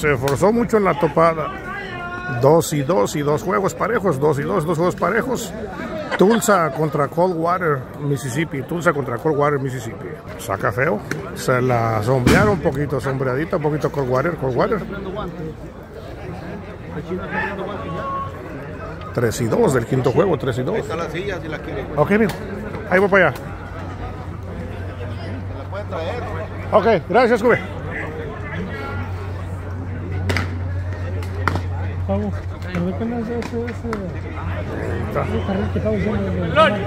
se esforzó mucho en la topada. Dos y dos y dos juegos parejos, dos y dos, dos juegos parejos. Tulsa contra Coldwater, Mississippi. Tulsa contra Coldwater, Mississippi. Saca feo. Se la sombrearon un poquito, sombreadita, un poquito Coldwater, Coldwater. 3 y 2 del quinto juego, 3 y 2. Está la silla si la quiere. Ok, mijo. Ahí voy para allá. La traer. Ok, gracias, Cube. Pablo, ¿por qué no es ese, ese, Está. ese diciendo? de-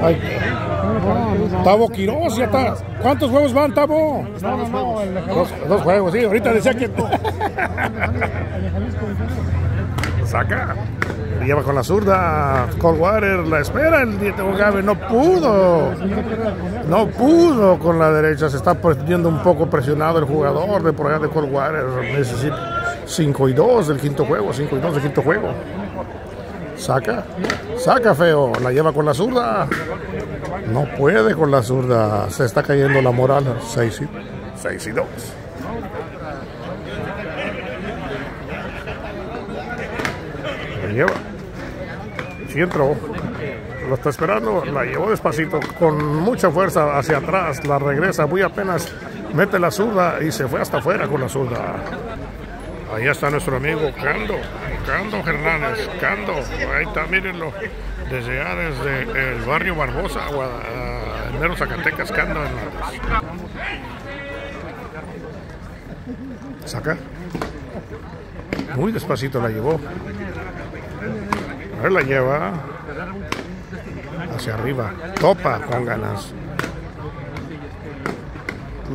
Ay, Tavo Quiroz, ya está. ¿Cuántos juegos van, Tavo? No, no, Dos, juegos, sí. Ahorita decía que. Saca. Le lleva con la zurda. Coldwater la espera. El Diego Gabe no pudo. No pudo con la derecha. Se está poniendo un poco presionado el jugador de por allá de Coldwater. Necesita 5 y 2 del quinto juego. 5 y 2 del quinto juego. Saca. Saca feo. La lleva con la zurda. No puede con la zurda. Se está cayendo la moral. 6 y, 6 y 2. La lleva. Sí entró. Lo está esperando. La llevó despacito. Con mucha fuerza hacia atrás. La regresa muy apenas. Mete la zurda y se fue hasta afuera con la zurda. Ahí está nuestro amigo Cando. Cando Hernández. Cando. Ahí está, mírenlo. Desde allá, desde el barrio Barbosa, Guada- en mero Zacatecas, Cando Hernández. Saca. Muy despacito la llevó. A ver, la lleva hacia arriba. Topa con ganas.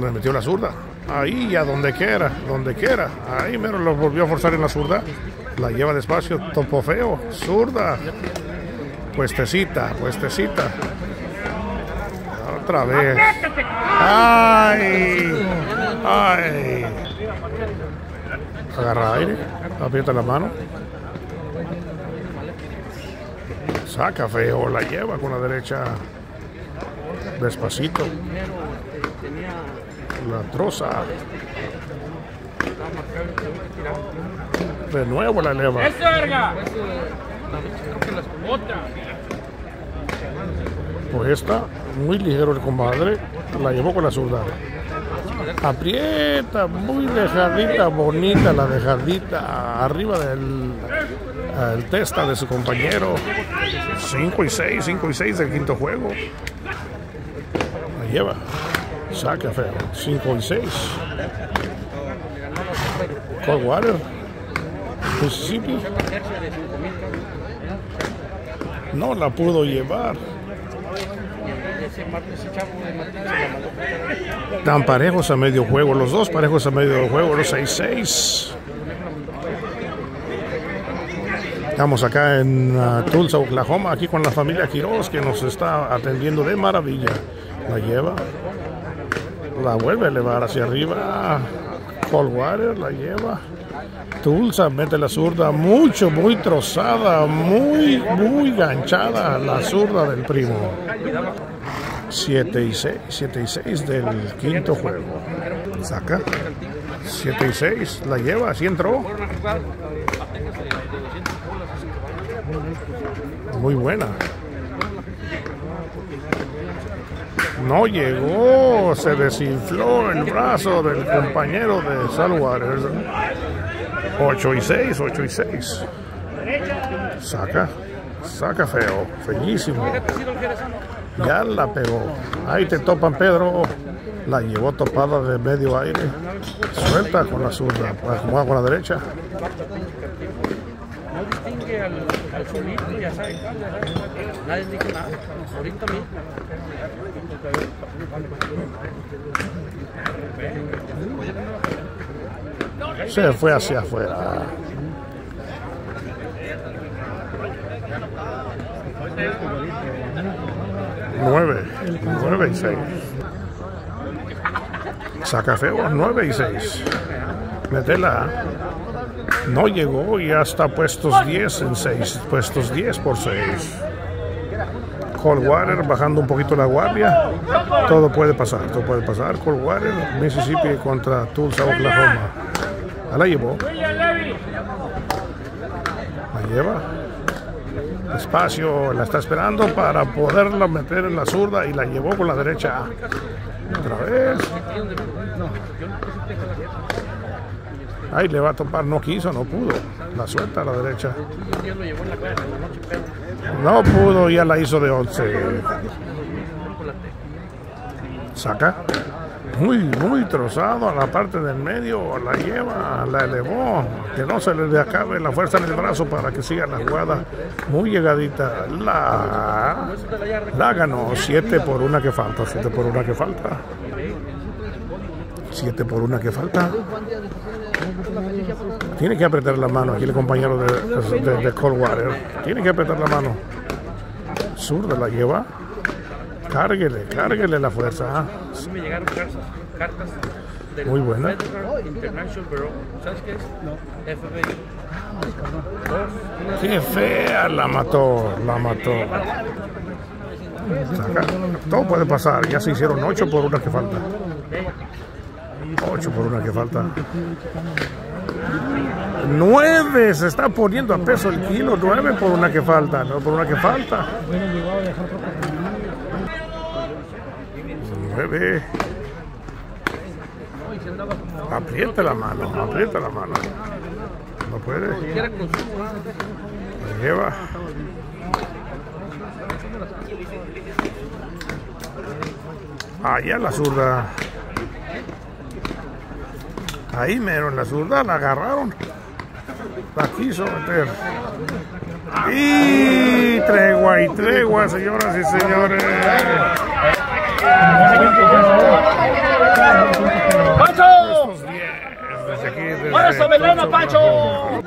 Le metió la zurda. Ahí, a donde quiera, donde quiera. Ahí mero lo volvió a forzar en la zurda. La lleva despacio. Topo feo. Zurda. Puestecita, puestecita. Otra vez. ¡Ay! ¡Ay! Agarra aire. Aprieta la mano. Saca feo, la lleva con la derecha despacito. La troza. De nuevo la eleva. Pues esta, muy ligero el comadre, la llevó con la zurda. Aprieta, muy dejadita, bonita la dejadita, arriba del el testa de su compañero. 5 y 6, 5 y 6 del quinto juego. La lleva. Saca feo. 5 y 6. Coldwater. Mississippi. No la pudo llevar. Tan parejos a medio juego, los dos parejos a medio juego, los 6-6. Estamos acá en uh, Tulsa, Oklahoma, aquí con la familia Quiroz que nos está atendiendo de maravilla. La lleva, la vuelve a elevar hacia arriba. Coldwater la lleva. Tulsa mete la zurda mucho, muy trozada, muy, muy ganchada la zurda del primo. 7 y 6, 7 y 6 del quinto juego. Saca. 7 y 6, la lleva, así entró. Muy buena. No llegó, se desinfló el brazo del compañero de Salwaters. 8 y 6, 8 y 6. Saca, saca feo, feísimo. Ya la pegó. Ahí te topan, Pedro. La llevó topada de medio aire. Suelta con la zurda. Acomoda con la derecha. No distingue al solito, ya saben. Nadie dijo nada. Ahorita mismo. Se fue hacia afuera. Nueve, nueve y seis. Saca feo, nueve y seis. Metela. No llegó y hasta puestos 10 en 6. Puestos 10 por 6. Coldwater bajando un poquito la guardia. Todo puede pasar, todo puede pasar. Coldwater, Mississippi contra Tulsa, Oklahoma. A la llevó. La lleva. Espacio, la está esperando para poderla meter en la zurda y la llevó con la derecha. Otra vez. Ahí le va a topar, no quiso, no pudo. La suelta a la derecha. No pudo, ya la hizo de 11. Saca. Muy, muy trozado a la parte del medio, la lleva, la elevó, que no se le acabe la fuerza en el brazo para que siga la jugada muy llegadita. La, la ganó 7 por una que falta, 7 por una que falta. 7 por una que falta. Tiene que apretar la mano aquí el compañero de, de, de Coldwater. Tiene que apretar la mano. Zurda la lleva. Cárguele, cárguele la fuerza. me llegaron cartas, Muy buena. ¿Sabes qué es? No. Qué fea la mató, la mató. Saca. Todo puede pasar. Ya se hicieron 8 por una que falta. 8 por una que falta. 9 se está poniendo a peso el kilo. 9 por una que falta. Por una que falta. Bueno, llegó a dejar otro 9. Aprieta la mano, aprieta la mano. No puede. La lleva. Allá la zurda. Ahí mero en la zurda la agarraron. La quiso meter. Y tregua y tregua, señoras y señores. ¡Pancho! Desde aquí, desde ¡Fuerza, Melena, Pancho!